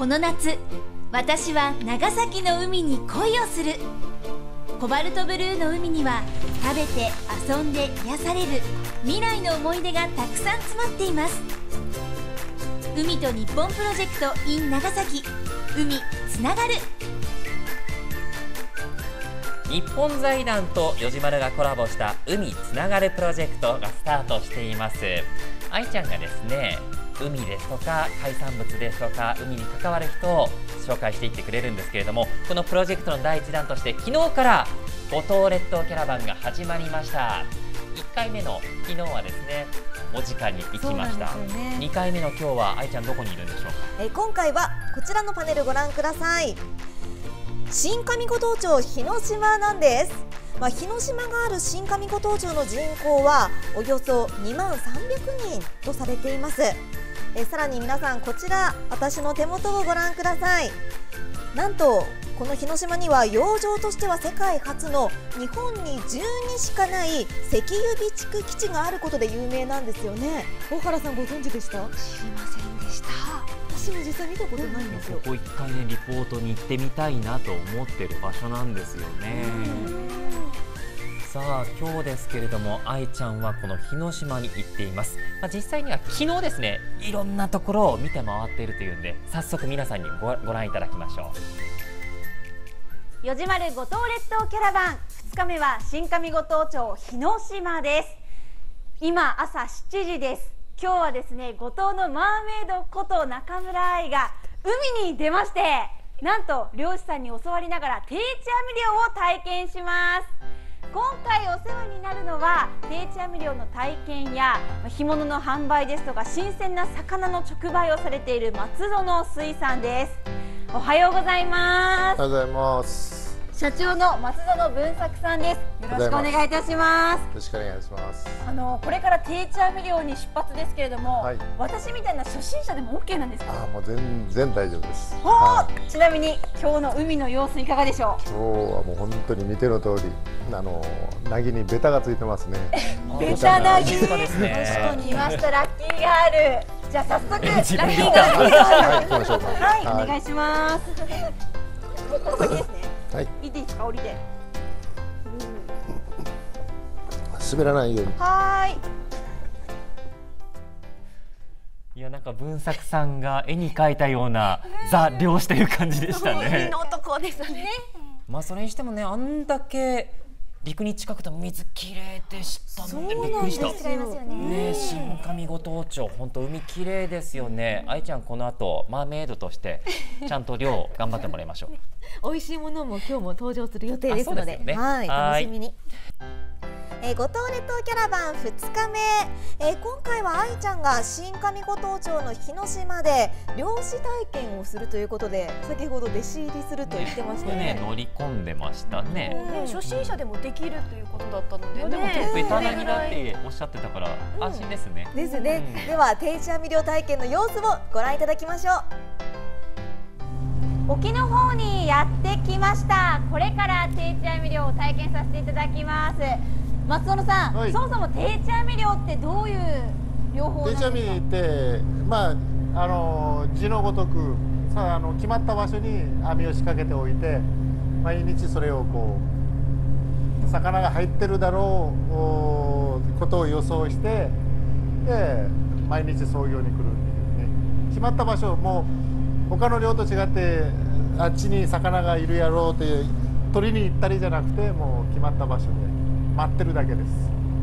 この夏私は長崎の海に恋をする。コバルトブルーの海には食べて遊んで癒される未来の思い出がたくさん詰まっています。海と日本プロジェクト in 長崎。海つながる。日本財団とよじまるがコラボした海つながるプロジェクトがスタートしています。愛ちゃんがですね海ですとか海産物ですとか海に関わる人を紹介していってくれるんですけれどもこのプロジェクトの第一弾として昨日から五島列島キャラバンが始まりました。1回目の昨日はですねお時間に行きました、ね、2回目の今日は愛ちゃんどこにいるんでしょうか？え今回はこちらのパネルご覧ください。新上五島町日之島なんです。まあ、日之島がある新上五島町の人口はおよそ2万300人とされていますえさらに皆さんこちら私の手元をご覧ください。なんとこの日之島には洋上としては世界初の日本に12しかない石油備蓄基地があることで有名なんですよね。大原さんご存知でした？知りませんでした。私も実際見たことないんですよ。ここ一回ねリポートに行ってみたいなと思ってる場所なんですよねさあ今日ですけれども愛ちゃんはこの日之島に行っています、まあ、実際には昨日ですねいろんなところを見て回っているというんで早速皆さんにごご覧いただきましょう。よじまる五島列島キャラバン2日目は新上五島町日之島です。今朝7時です。今日はですね五島のマーメイドこと中村愛が海に出ましてなんと漁師さんに教わりながら定置網漁を体験します。今回お世話になるのは定置網漁の体験や干物の販売ですとか新鮮な魚の直売をされている松園水産です。おはようございます。おはようございます。社長の松園文作さんです。よろしくお願いいたします。よろしくお願いします。あのこれから定置網漁に出発ですけれども、はい、私みたいな初心者でも OK なんですか？あもう全然大丈夫です。はい、ちなみに今日の海の様子いかがでしょう？今日はもう本当に見ての通り、あのなぎにベタがついてますね。ベタなぎ。ですね。来ましたラッキーガール。じゃあ早速 ラッキーガール。はい、はい、お願いします。ここですね。はい。いいですか？降りて。滑らないように。はい。いやなんか文作さんが絵に描いたようなザ漁師という感じでしたね。の男ですね。まあそれにしてもねあんだけ陸に近くて水綺麗でしたんでびっくりした。ね新上五島町本当海綺麗ですよね。愛ちゃんこの後マーメイドとして ちゃんと漁頑張ってもらいましょう。美味しいものも今日も登場する予定ですので、でね、はい楽しみに。えー、五島列島キャラバン2日目、えー、今回は愛ちゃんが新上五島町の日之島で漁師体験をするということで先ほど弟子入りすると言ってましたね、ね、乗り込んでましたね、ね、初心者でもできるということだったので、ね、でもちょっとベタなぎだっておっしゃってたから安心ですね、うん、ですね、うん、では定置網漁体験の様子をご覧いただきましょう。沖の方にやってきました。これから定置網漁を体験させていただきます松園さん、はい、そもそも定置網漁ってどういう漁法定置網ってまああの字のごとくさあの決まった場所に網を仕掛けておいて毎日それをこう魚が入ってるだろうことを予想してで毎日操業に来るっていうね。決まった場所もう他の漁と違ってあっちに魚がいるやろうって取りに行ったりじゃなくてもう決まった場所で。待ってるだけです。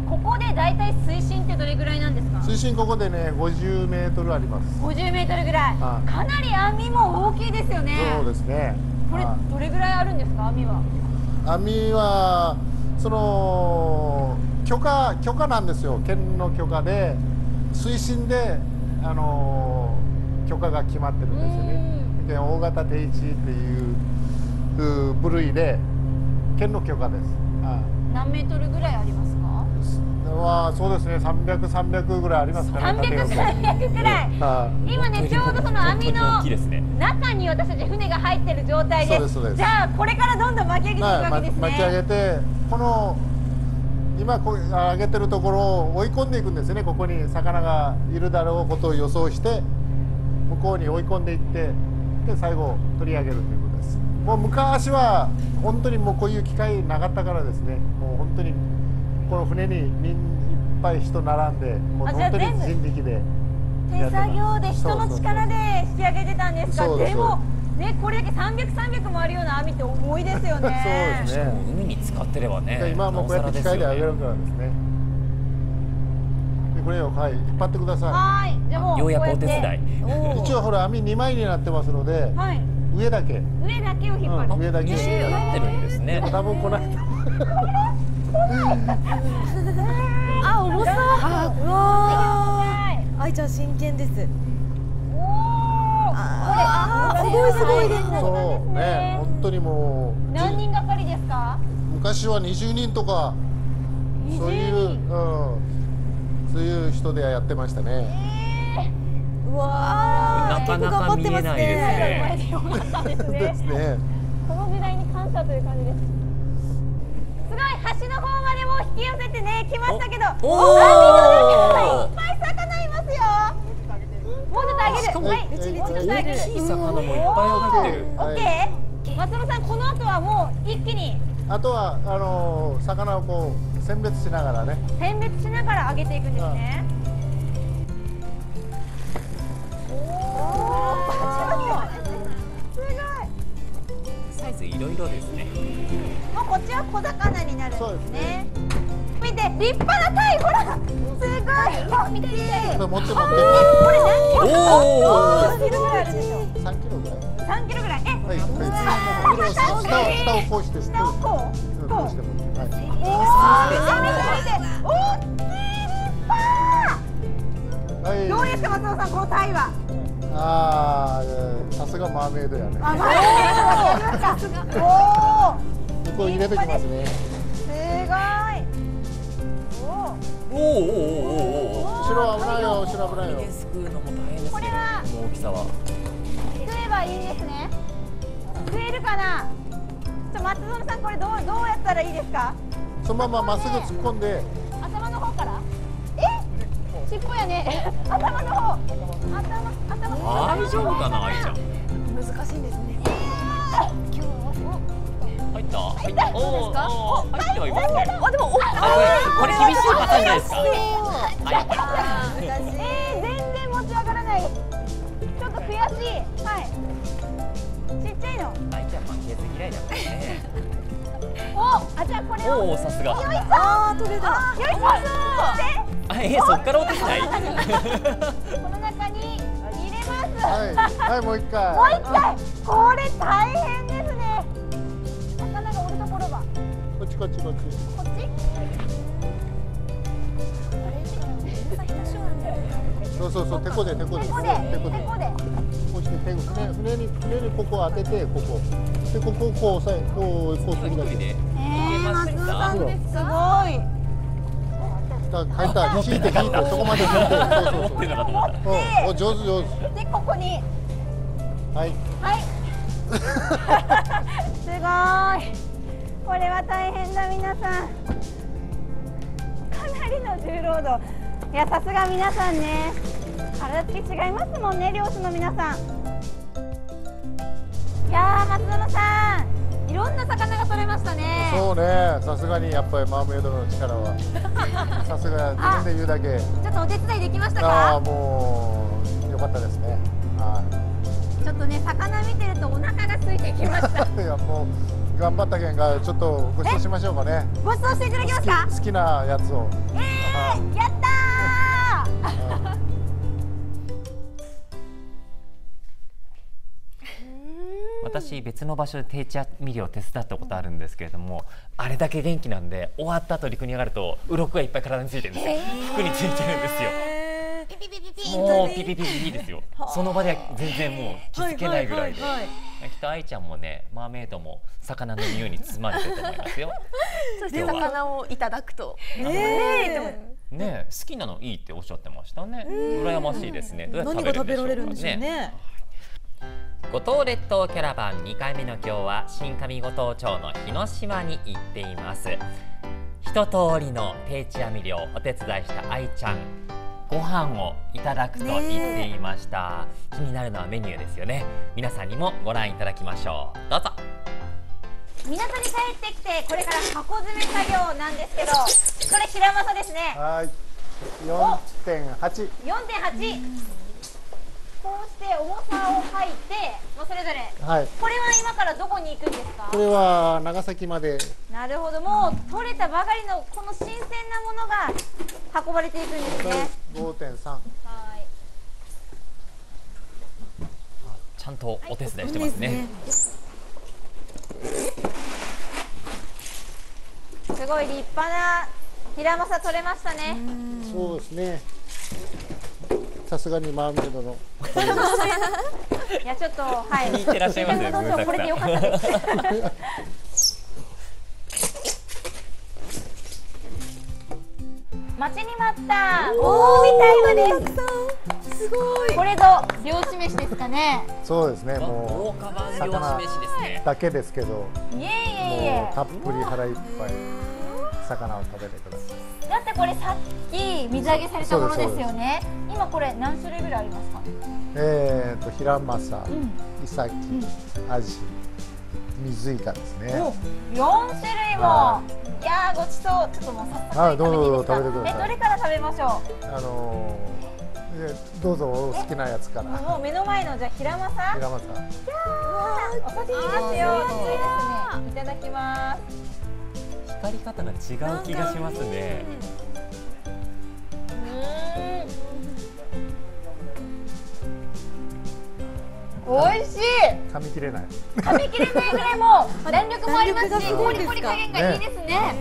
ここでだいたい水深ってどれぐらいなんですか？水深ここでね50メートルあります。50メートルぐらい。かなり網も大きいですよね。そうですね。これどれぐらいあるんですか網は？網はその許可許可なんですよ。県の許可で水深であの許可が決まってるんですよね。で大型定置っていう部類で県の許可です何メートルぐらいありますか？はそうですね300、300ぐらいありますかね。300、300ぐらい、今ね、ちょうどその網の中に私たち船が入ってる状態です。ですじゃあ、これからどんどん巻き上げていくわけですね。巻き上げて、この今こ上げてるところを追い込んでいくんですね。ここに魚がいるだろうことを予想して、向こうに追い込んでいって、って最後取り上げるということですもう昔は本当にもうこういう機会なかったからですね。もう本当にこの船にみんいっぱい人並んでもう本当に人力で手作業で人の力で引き上げてたんですか？そうでもねこれだけ300、300もあるような網って重いですよね。そうですね。海に使ってればねで今はもうこうやって機械で上げるからですね。でこれをはい引っ張ってくださはーい。じゃあもうようやくお手伝い。一応ほら網2枚になってますのではい上だけ、上だけを引っ張る、うん上だけ。になってるんですね。多分この間あ重そう。あうわ愛ちゃん真剣です。おー。あーすごいすごいですね。そう。ね本当にもう。何人がかりですか？昔は20人とかそういう、うん、そういう人でやってましたね。うわーなかなか見えないですね。すでねすね。この時代に感謝という感じです。すごい橋の方までも引き寄せてね来ましたけど。おおいっぱい魚いますよ。もうちょっとあげる。しかもはい。うちょっとあげる大きい魚もいっぱい入ってる。オッケー松野さんこの後はもう一気に。あとはあのー魚をこう選別しながらね。選別しながら揚げていくんですねいろいろですねもうこっちは小魚になるんそうですですね見て立派な鯛ほらすごい大きいこれ持って持ってこれ何キロおー何キロぐらいあるでしょう三キロぐらい。3キロぐらい？えはい。はい。下を下を下をこうして。下をこううんこうこうしてもはい。おお見て見て大きい立派はい。どうですか松尾さんこの鯛はああ、さすがマーメイドやね。あまりさすがおおここ入れてきますね。すごいおおーおーおーおーお後ろ危ないよ、後ろ危ないよ。すくうのも大変ですねこれはこの大きさは食えばいいんですね食えるかな？ちょ松園さんこれどうどうやったらいいですか？そのまままっすぐ突っ込んで。尻尾やね。頭の方。頭頭。大丈夫かな愛ちゃん。難しいんですね。入った？入った。おーおー入ってはいますね。あでもおあこれこれ厳しいパターンじゃないですか。えー、全然持ち上がらない。ちょっと悔しい。はい。ちっちゃいの。愛ちゃん負けず嫌いだからね。おあじゃあこれを。おおさすが。あー取れた。よいしょあえそっからお手伝い。この中に入れます。はい。はい、もう一回。もう一回。これ大変ですね。魚がおるところはこっちこっちこっち。こっち？そうそうそう、てこでてこで。てこで。てこで。てこうして手船船に船にここを当ててここ。でここをこう押さえこうこうするだけ。でえー、松尾さんほらすごいだ書いた引いて引いてそこまで引いてそうそう持ってるのかと思った。そううんお上手上手。でここに。はい。はい。すごい。これは大変だ皆さん。かなりの重労働。いやさすが皆さんね。体つき違いますもんね漁師の皆さん。いやー松園さん。いろんな魚が取れましたね。そうね。さすがにやっぱりマーメイドの力は。さすが自分で言うだけ。ちょっとお手伝いできましたああかもうよかったですね。はちょっとね魚見てるとお腹が空いてきました。い いやもう頑張ったけんがちょっとご馳走しましょうかね。ご馳走していただけますか？好き好きなやつを。えー、やったー私別の場所で定置網漁を手伝ったことあるんですけれどもあれだけ元気なんで終わった後陸に上がると鱗がいっぱい体についてるんですよ。服についてるんですよ。ピピピピピもうピピピピピですよ。その場では全然もう気づけないぐらいで。はいはいはいきっと愛ちゃんもねマーメイドも魚の匂いに包まれてると思いますよ。そして魚をいただくと。ねね好きなのいいっておっしゃってましたね。羨ましいですね。どうやって食べるんんでしょうかね五島列島キャラバン2回目の今日は新上五島町の日之島に行っています。一通りの定置網漁お手伝いした愛ちゃんご飯をいただくと言っていました、気になるのはメニューですよね。皆さんにもご覧いただきましょう。どうぞ。港に帰ってきてこれから箱詰め作業なんですけどこれ平正ですね。はい。4.8 4.8こうして重さを書いて、まあ、それぞれ。はい。これは今からどこに行くんですか？これは長崎まで。なるほど。もう取れたばかりのこの新鮮なものが運ばれていくんですね。5.3はい。ちゃんとお手伝いしてますね,、すごい立派な平正取れましたね。そうですねさすがにマーメイドの。いやちょっとはい。気に入ってらっしゃいますね新鮮などうぞこれでよかったです待ちに待った。おーみたいです。すごいこれぞ漁師飯ですかね。そうですね。豪も華版漁師飯ですね。うだけですけどいえいえいうたっぷり腹いっぱい魚を食べてくださいだってこれさっき水揚げされたものですよね。今これ何種類ぐらいありますか？えーとヒラマサ、ん。イサキ、アジ、水イカですね。お4種類も。はい。やーごちそう。ちょっともう早速はいどうぞ食べていいですか食べてください。えどれから食べましょあのー、でどうぞお好きなやつから。うもう目の前のじゃあヒラマサヒラマサ。お刺身ですよ。熱いですねいただきます光り方が違う気がしますね。おいしい。噛み切れない。噛み切れないぐらいもう弾力もあります弾しコリコリ加減がいいですね。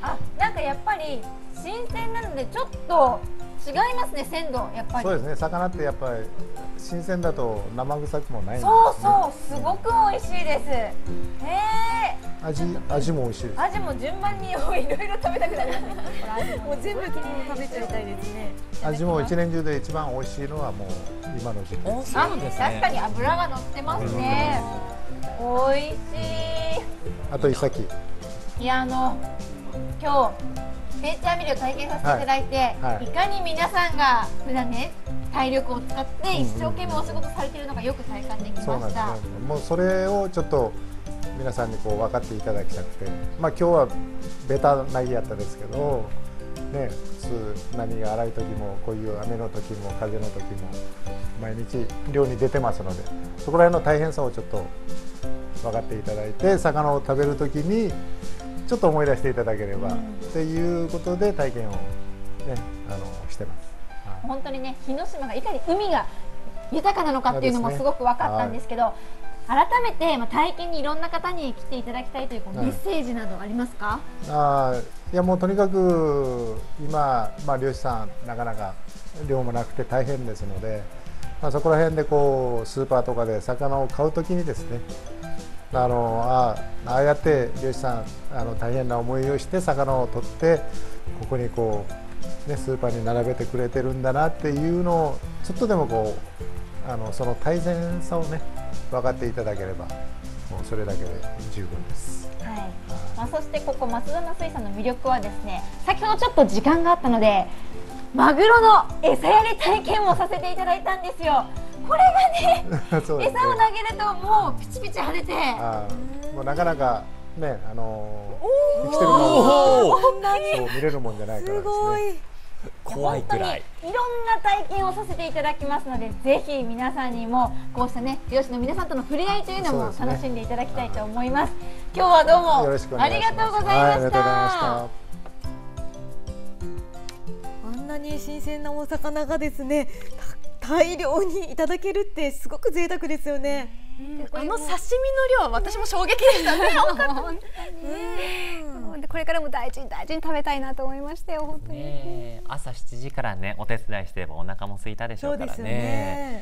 あなんかやっぱり新鮮なのでちょっと違いますね鮮度やっぱり。そうですね。魚ってやっぱり新鮮だと生臭くもないんです、ね。そうそうすごく美味しいです。へえ味味も美味しいです。味も順番にいろいろ食べたくなりますねこれ味ももう全部食べちゃいたいですね味も一年中で一番美味しいのはもう今の時期。です確かにね油が乗ってますね美味しあとイサキ。いいやあの今日ベンチャーミルを体験させていただいて、はいはいいかに皆さんが普段ね体力を使って一生懸命お仕事されているのがよく体感できました、ね。もうそれをちょっと皆さんにこう分かっていただきたくて、まあ今日はベタなぎやったですけど、ね、普通何が荒い時もこういう雨の時も風の時も毎日漁に出てますので、そこら辺の大変さをちょっと分かっていただいて、魚を食べる時にちょっと思い出していただければ、っていうことで体験をねあのしてます。本当にね日之島がいかに海が豊かなのかっていうのもすねすごく分かったんですけど改めて、まあ、体験にいろんな方に来ていただきたいというメッセージなどありますか、あーいやもうとにかく今、まあ、漁師さんなかなか量もなくて大変ですので、まあ、そこら辺でこうスーパーとかで魚を買うときにですねあのあああやって漁師さんあの大変な思いをして魚を取ってここにこう、ね、スーパーに並べてくれてるんだなっていうのをちょっとでもこうあのその大変さをね分かっていただければもうそれだけで十分です。はい。まあ、そしてここ増田の水産の魅力はですね先ほどちょっと時間があったのでマグロの餌やり体験をさせていただいたんですよ。これがね ね。餌を投げるともうピチピチ跳ねて。もうなかなかね、あのー生きてるものそう見れるもんじゃないからですね。怖いくらい本当にいろんな体験をさせていただきますのでぜひ皆さんにもこうしたね漁師の皆さんとの触れ合いというのも楽しんでいただきたいと思います今日はどうも。ありがとうございましはありがとうございまたした。あんなに新鮮なお魚がですねた大量にいただけるってすごく贅沢ですよね。あの刺身の量は私も衝撃でしたね。これからも大事に大事に食べたいなと思いましたよ本当に。朝7時からねお手伝いしてればお腹も空いたでしょうからね。